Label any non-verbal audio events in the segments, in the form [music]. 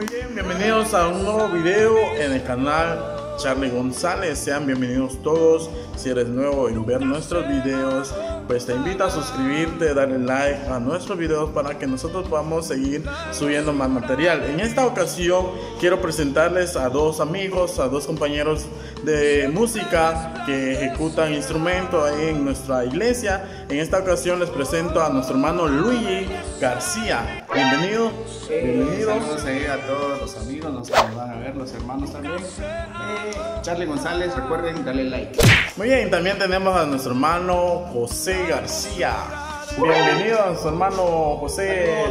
Muy bien, bienvenidos a un nuevo video en el canal Charlie González. Sean bienvenidos todos. Si eres nuevo en ver nuestros videos, pues te invito a suscribirte, darle like a nuestros videos para que nosotros podamos seguir subiendo más material. En esta ocasión quiero presentarles a dos amigos, a dos compañeros de música que ejecutan instrumentos en nuestra iglesia. En esta ocasión les presento a nuestro hermano Luigi García. Bienvenido. Bienvenido. Saludos ahí a todos los amigos, los que van a ver, los hermanos también. Eh, Charlie González, recuerden darle like. Muy bien, también tenemos a nuestro hermano José García. Bienvenido a nuestro hermano José.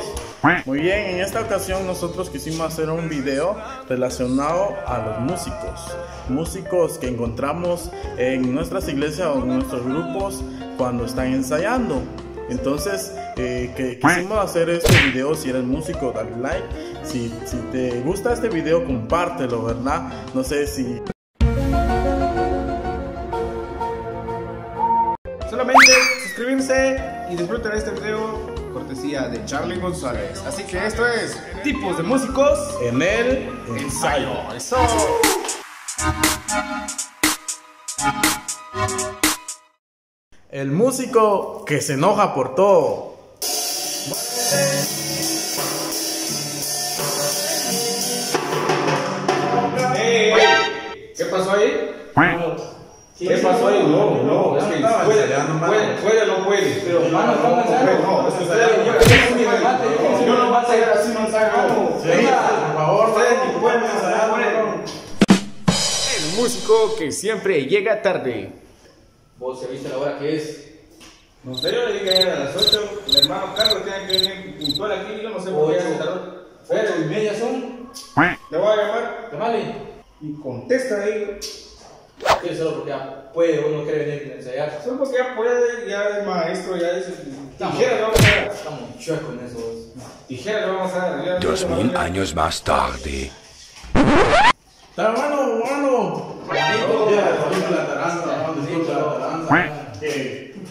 Muy bien, en esta ocasión nosotros quisimos hacer un video relacionado a los músicos. Músicos que encontramos en nuestras iglesias o en nuestros grupos cuando están ensayando. Entonces, eh, que quisimos hacer este video. Si eres músico, dale like. Si, si te gusta este video, compártelo, ¿verdad? No sé si. Solamente suscribirse y disfrutar este video cortesía de Charlie González. Así que esto es Tipos de Músicos En el ensayo. Eso. El músico que se enoja por todo. Ey, ¿Qué pasó ahí? ¿Qué pasó ahí? No, no, mano. puede, no puede. Pero. El músico que siempre llega tarde. Vos ya viste la hora que es. No sé, yo le dije que era a las 8. Mi hermano Carlos tiene que venir puntual aquí. Yo no sé por qué se tardó. Ocho y media son. Le voy a llamar Llamale. y contesta ahí. Que solo porque ya puede uno quiere venir a ensayar. Solo porque ya puede, ya el maestro ya dice. Estamos- Tijera le vamos a dar. Estamos chuecos en eso. Tijera le vamos a dar. Ya- Dos mil años más tarde. Está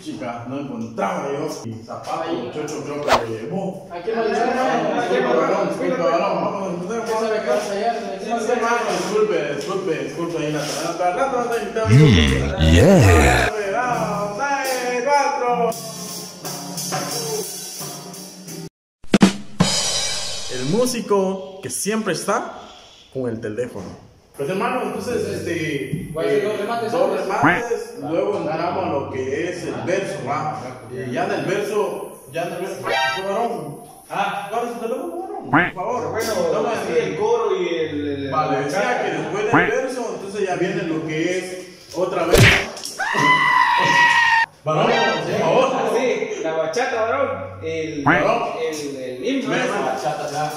chica, no encontraba yo. Chocho, lo llevó. Disculpe, disculpe, disculpe ahí la. Mm, yeah. El músico que siempre está con el teléfono. Pues hermano, entonces este ¿Cuál es el dos remates luego entramos a lo que es el verso, ¿va? Y ya en el verso, ya en el verso, varón. Ah, ¿cuál es tu teléfono, varón? Por favor. Bueno, Vamos a sí, decir- el coro y el. Vale, la decía bachata. que después del verso, entonces ya viene lo que es otra vez. Varón, por favor. Ah, sí, la bachata, varón. El, Varón. el, el himno. Ven, ese. varón. Chata, ya.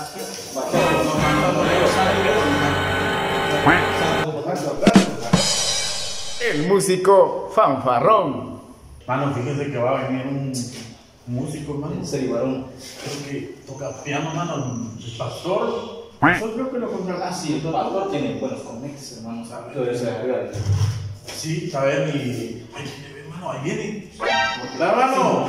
El músico fanfarrón. Mano, fíjese que va a venir un músico, hermano. Serio, varón. Creo que toca piano, mano. El pastor. Yo creo que lo contrató. Ah, sí, el pastor tiene buenos conexos, hermano. ¿sabes? Todo eso, cuídate. Sí, a ver, y. Ay, hermano, ahí viene. Hermano.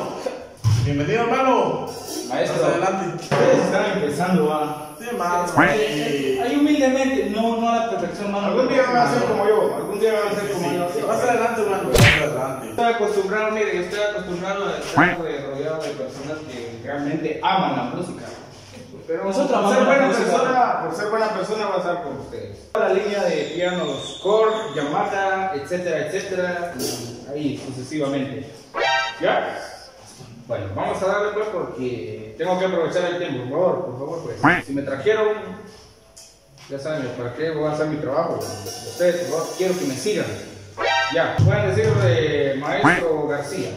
Bienvenido, hermano. Maestro. Más adelante. Ustedes están empezando, va. Sí, hermano. Ahí humildemente, no, no a la perfección, mano. Algún día van a ser como yo. Algún día van a ser como yo. Más adelante, hermano. Más adelante. Estoy acostumbrado, mire, yo estoy acostumbrado a estar rodeado de personas que realmente aman la música. Pero Nosotros por ser buena persona, por ser buena persona va a estar con ustedes. La línea de pianos Korg, Yamaha, etcétera, etcétera, y ahí sucesivamente. ¿Ya? Bueno, vamos a darle pues porque tengo que aprovechar el tiempo, por favor, por favor, pues. Si me trajeron, ya saben, para qué voy a hacer mi trabajo. Ustedes, por favor, quiero que me sigan. Ya, pueden decir de Maestro García.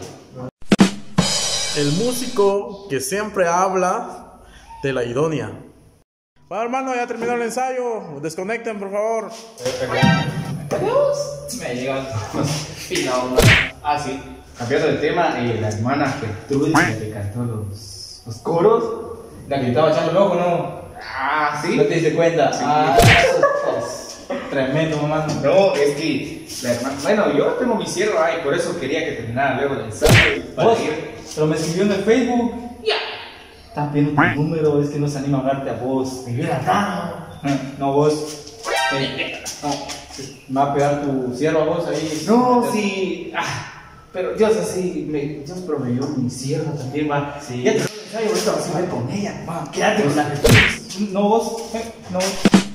El músico que siempre habla de la idónea. Bueno, hermano, ya terminó el ensayo. Desconecten, por favor. Me llegan Ah, sí. Cambiando de tema, eh, la hermana Gertrudis la que cantó los, los coros. La que estaba echando el ojo, ¿no? Ah, sí. ¿No te diste cuenta? Sí. Ah, eso es tremendo, mamá. No, es que la hermana. Bueno, yo tengo mi cierre ahí, por eso quería que terminara luego el ensayo. para Vos, ir- pero me escribió en el Facebook. Estás viendo tu número, es que no se anima a hablarte a vos. Me hubiera dado. [laughs] No, vos. Me va a pegar tu cierro a vos ahí. No, sí. Ah, pero Dios así, me, Dios proveyó mi sierra también, va. Sí. Ya te lo ahorita vas a ir con ella. Va, quédate con la No vos, eh, no vos.